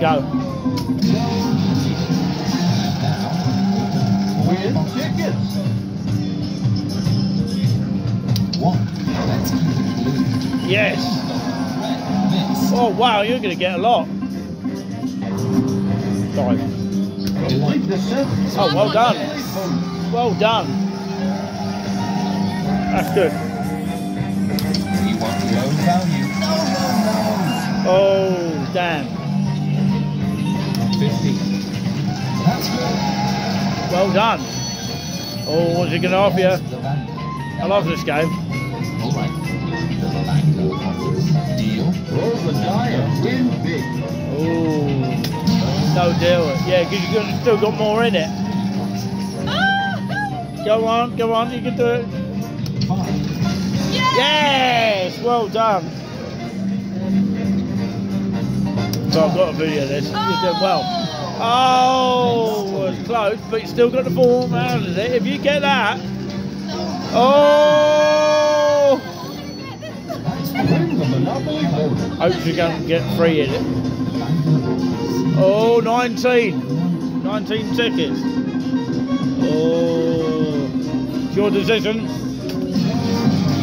go. Win tickets. One. Let's keep. Yes. Oh wow, you're to get a lot. Five. Oh, well done. Well done. That's good. Well done. Oh, what's he going to offer you? I love this game. All right. The Deal. Roll the die and win big. Oh, no deal. Yeah, because you've still got more in it. Go on, go on, you can do it. Yes, well done. So I've got a video of this. You're doing well. Oh, was close, but you still got the ball out of it. If you get that, oh, hope you can get free in it. Oh, 19. 19 tickets. Oh, it's your decision.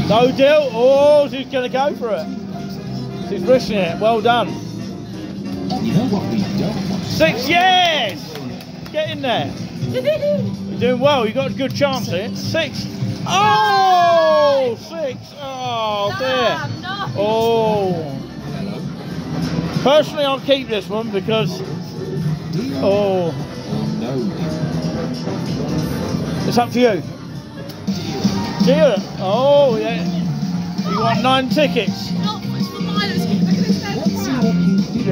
No deal. Oh, she's going to go for it. She's risking it. Well done. You know what we don't want? Six, yes! Get in there. You're doing well. You got a good chance here. Six. Oh, six. Oh, dear. Oh. Personally, I'll keep this one because, oh, no it's up to you. Deal. Oh, yeah. You want nine tickets? Not much for mine. It's look at this Let's see crap. what you do.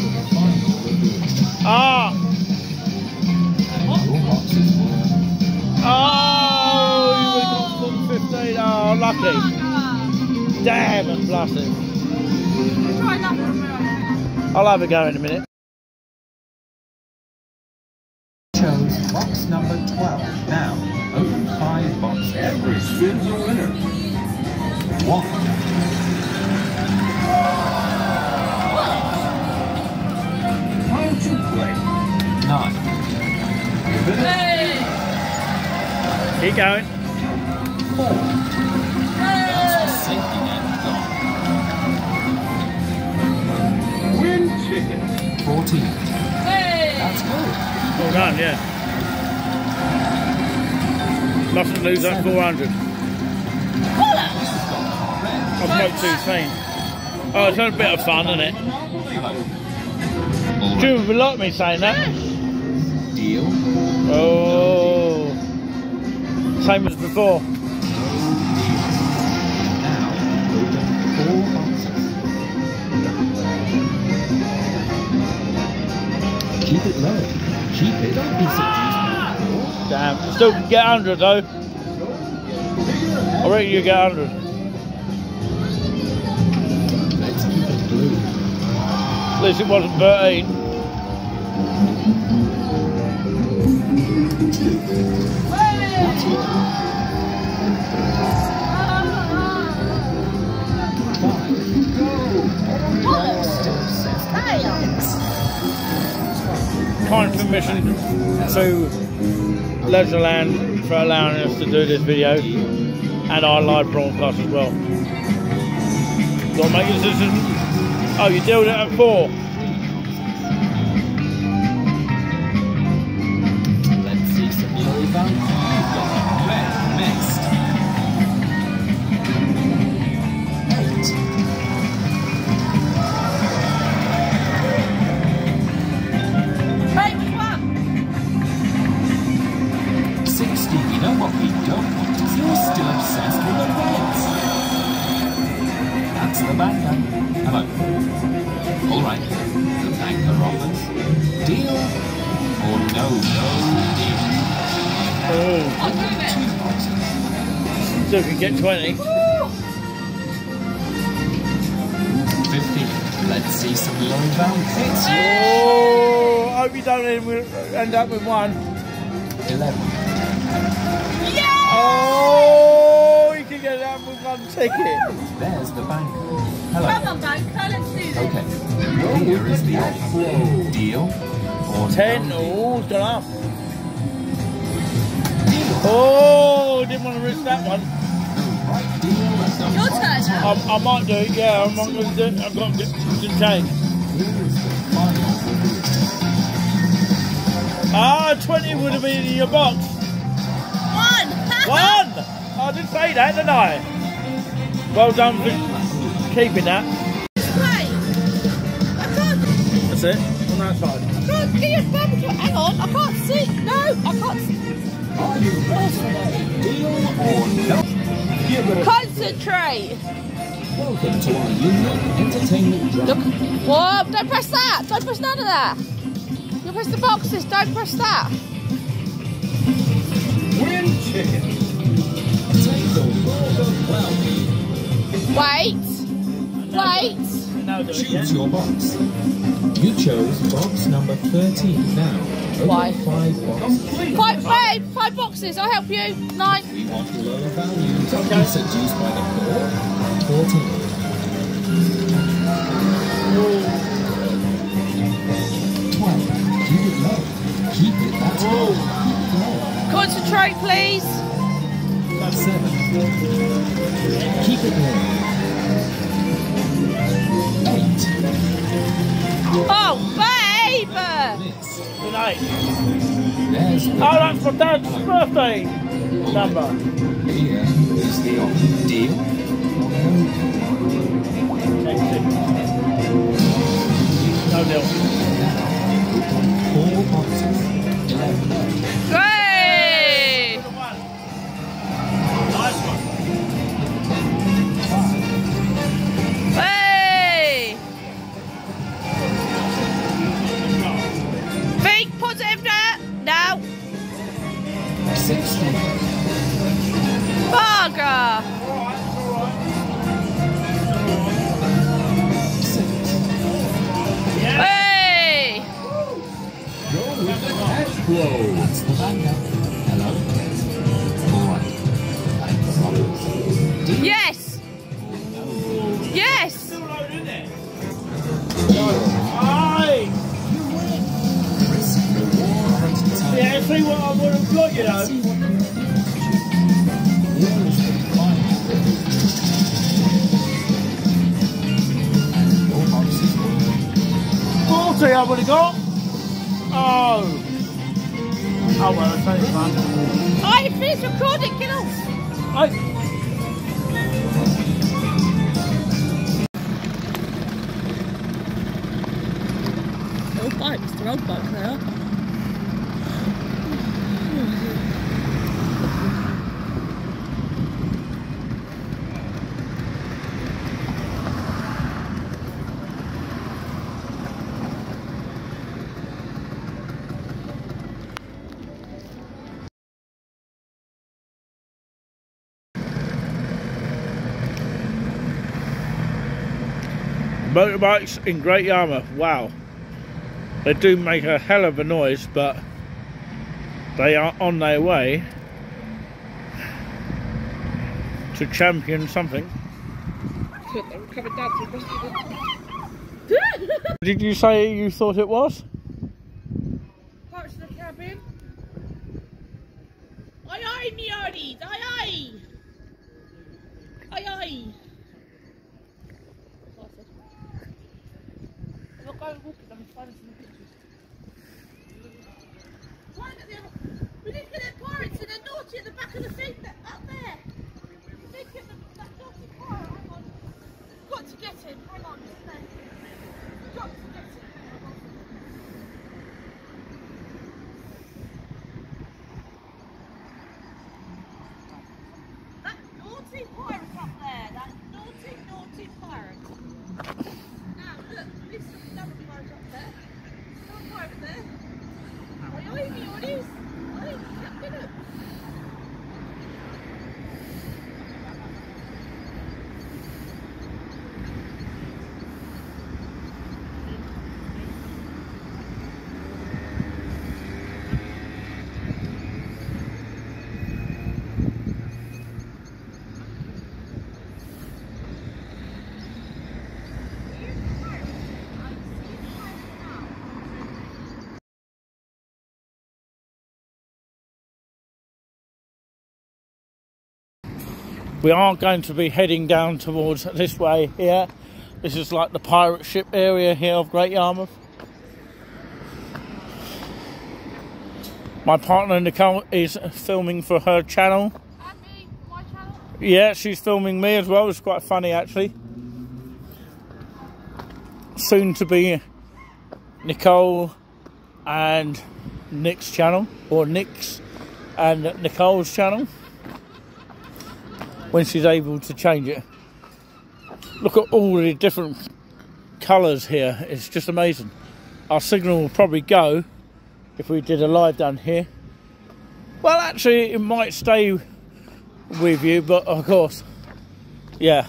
Yeah. Ah. And your boxes were Oh, you would have got 15. Oh, lucky. Bugger. Damn, and blasted. Try that. I'll have a go in a minute. chose box number 12. Now, open five boxes. Every spin's a winner. One. Hey. Keep going. Hey. Safety net. Win tickets. 14. Hey. That's good. Well done, yeah. Mustn't lose that 400. I've no too seen. Oh, it's a bit of fun, isn't it? Hello. All Jim would like me saying that. Deal. Oh. Same as before. Now, open four boxes. Keep it low. Keep it. Don't be so Damn. Still can get 100 though. I reckon you get 100. Let's keep it blue. At least it wasn't 13. Kind permission to Leisureland for allowing us to do this video and our live broadcast as well. Got to make a decision. Oh, you dealt it at four. Get 20. Fifteen. Let's see some low value hits. Oh, I hope you don't end, with, end up with one. Eleven. Yeah. Oh, you can get out with one ticket. There's the bank. Hello. Come on, guys. Come let's do this. Okay. Here is the offer. Deal or Ten. Oh, no deal? Oh, still up. Oh, didn't want to risk that one. Your right turn. I, I might do it, yeah. I'm not going to do it. I've got to get some change. Here is the final reveal. Ah, 20 would have been in your box. One. One! I did say that, didn't I? Well done for keeping that. Wait. That's it. On that side. I can't get your barbecue. Hang on. I can't see. No, I can't see. Are you ready? Deal or no? Give it a Concentrate. welcome to our unique entertainment drama. Look. Whoa, don't press that. Don't press none of that. You press the boxes. Don't press that. Win chicken. Take the world of. Wait. Wait. Now do Choose yeah? your box. You chose box number 13 now. Only Why? Five boxes. Five, five boxes. I'll help you. Nine. We want low value to be seduced by the poor. 14. Twelve. Keep it low. Keep it that low. Keep it low. Concentrate, please. Seven. Keep it low. Oh, babe. Miss. Good night. There's Oh, that's for Dad's birthday number. Here is the offer. Deal no deal? Four boxes. Eleven. Burger. Hey. Go with the cash flow. That's the one. I finished recording. Get off. I, Old bike, Mr. Old bike there. Motorbikes in Great Yarmouth, wow. They do make a hell of a noise, but they are on their way to champion something. Did you say you thought it was? Parts of the cabin. Aye aye, me aye aye. Aye aye. I'm not going walking, I'm finding some pictures. Right at the other, we need to get them pirates in a at the back of the thing that, up there. We need to get them, that naughty pirate, hang on. Got to get him, hang on, just there. Got to get him. hang on. That naughty pirate up there, that naughty, naughty pirate. Now, look, this is another pirate up there. Another pirate there. Oi, oi, me orders. Oi, look, look. We are going to be heading down towards this way here. This is like the pirate ship area here of Great Yarmouth. My partner Nicole is filming for her channel. And me, my channel. Yeah, she's filming me as well. It's quite funny actually. Soon to be Nicole and Nick's channel, or Nick's and Nicole's channel, when she's able to change it. Look at all the different colours here. It's just amazing. Our signal will probably go if we did a live down here. Well, actually, it might stay with you, but of course, yeah,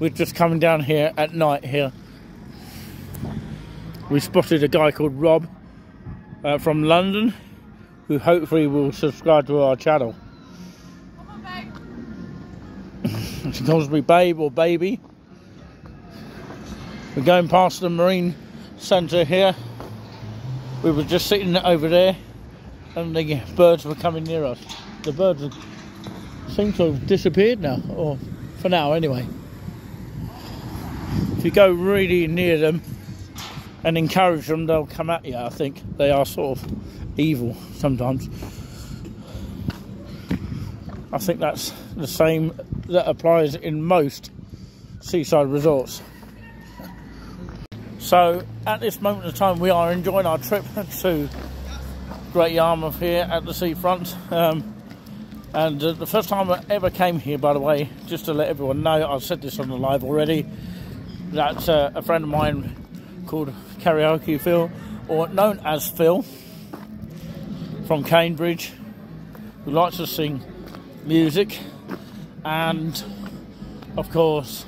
we're just coming down here at night here. We spotted a guy called Rob uh, from London who hopefully will subscribe to our channel. She calls me babe or baby. We're going past the Marine Centre here. We were just sitting over there and the birds were coming near us. The birds seem to have disappeared now, or for now anyway. If you go really near them and encourage them, they'll come at you, I think. They are sort of evil sometimes. I think that's the same that applies in most seaside resorts. So, at this moment of time, we are enjoying our trip to Great Yarmouth here at the seafront. Um, and uh, the first time I ever came here, by the way, just to let everyone know, I've said this on the live already, that uh, a friend of mine called Karaoke Phil, or known as Phil, from Cambridge, who likes to sing music, and of course,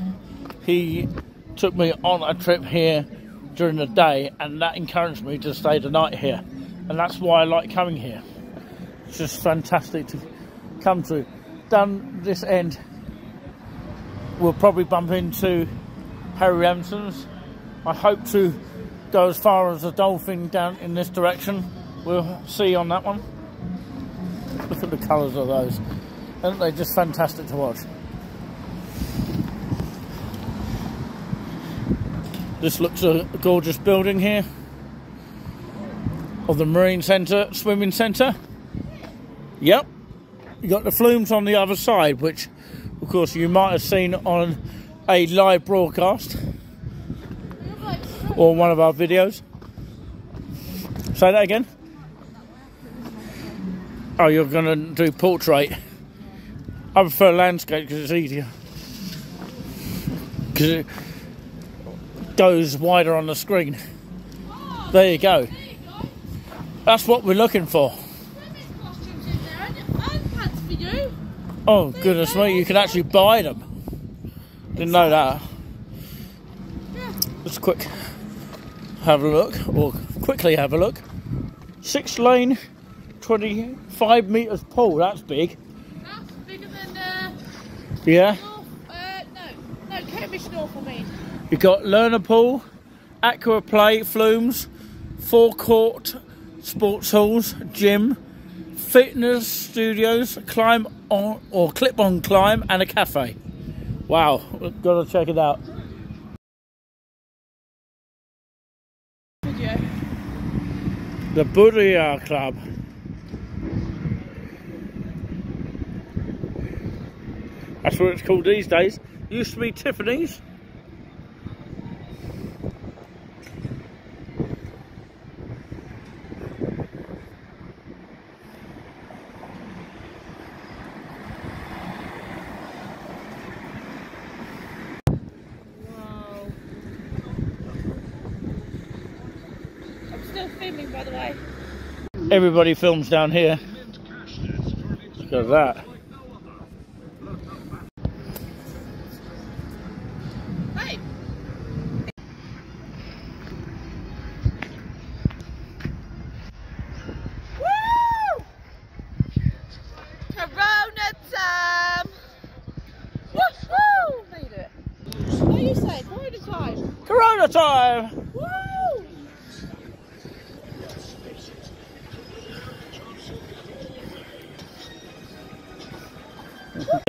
he took me on a trip here during the day, and that encouraged me to stay the night here, and that's why I like coming here. It's just fantastic to come to. Down this end, we'll probably bump into Harry Ramsden's. I hope to go as far as the dolphin down in this direction. We'll see on that one. Look at the colours of those. Aren't they just fantastic to watch? This looks a gorgeous building here of the Marine Centre, Swimming Centre. Yep. You got the flumes on the other side, which of course you might have seen on a live broadcast or one of our videos. Say that again. Oh, you're going to do portrait. I prefer landscape because it's easier. Because it goes wider on the screen. There you go. That's what we're looking for. Oh, goodness me, you can actually buy them. Didn't know that. Let's quick have a look, or quickly have a look. Six lane, 25 metres pool, that's big. That's bigger than uh, Yeah. North. Uh, no, no, Cambridge North. I mean. You've got learner pool, aqua play, flumes, forecourt sports halls, gym, fitness studios, climb on or clip on climb, and a cafe. Wow, we've got to check it out. Video. The Boudier Club. That's what it's called these days. Used to be Tiffany's. Wow. I'm still filming, by the way. Everybody films down here. Look at that.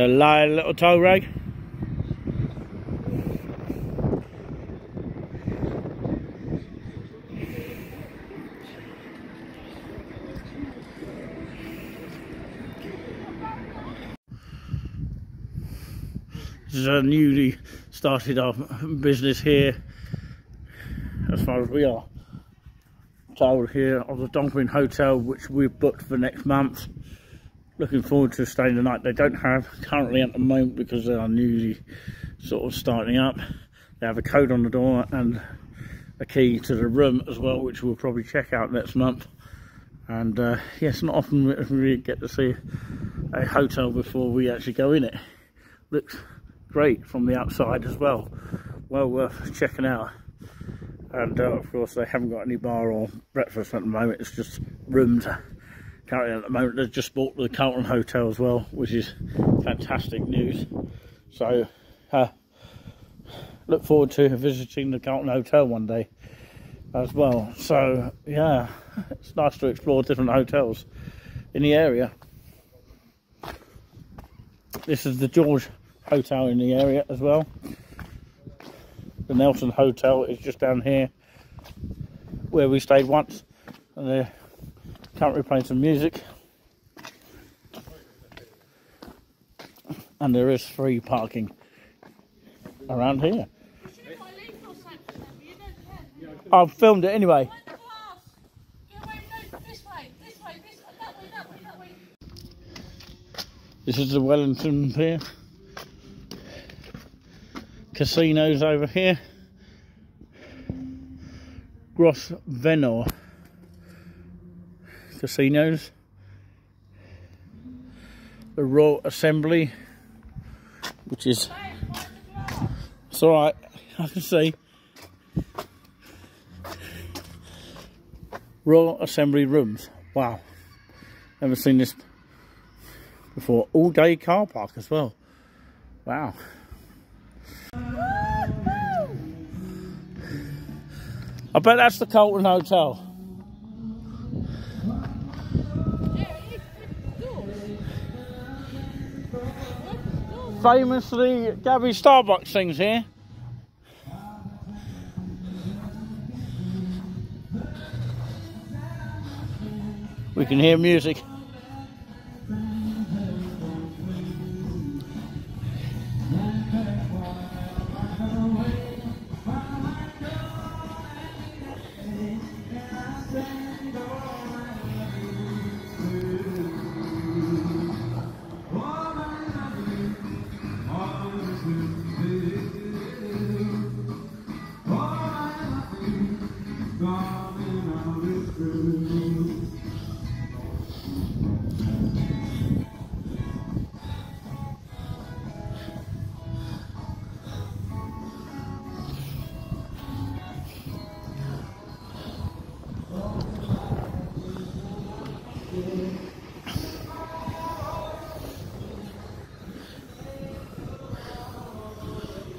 A light little tow rag. This is a newly started our business here, as far as we are told here of the Donkin Hotel, which we've booked for next month. Looking forward to staying the night. They don't have currently at the moment because they are newly sort of starting up. They have a code on the door and a key to the room as well, which we'll probably check out next month. And uh, yes, not often we get to see a hotel before we actually go in it. Looks great from the outside as well. Well worth checking out. And uh, of course they haven't got any bar or breakfast at the moment, it's just rooms. At the moment they've just bought the Carlton Hotel as well, which is fantastic news. So uh, look forward to visiting the Carlton Hotel one day as well. So yeah, it's nice to explore different hotels in the area. This is the George hotel in the area as well. The Nelson Hotel is just down here where we stayed once and they're currently playing some music. And there is free parking around here. I've filmed it anyway. This is the Wellington Pier. Casinos over here. Grosvenor Casinos. The Royal Assembly, which is it's alright, I can see. Royal Assembly rooms. Wow. Never seen this before. All day car park as well. Wow. I bet that's the Carlton Hotel. Famously, Gabby Starbucks sings here. We can hear music.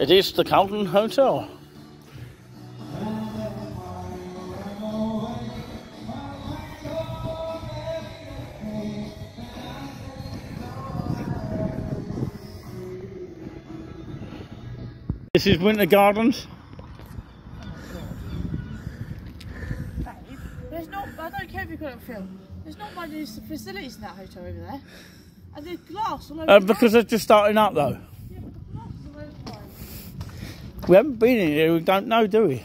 It is the Carlton Hotel. This is Winter Gardens. There's not, I don't care if you've got it film. There's not much facilities in that hotel over there. And there's glass all over Uh, because they're just starting up though. Yeah, but the glass is all over the place. We haven't been in here, we don't know, do we?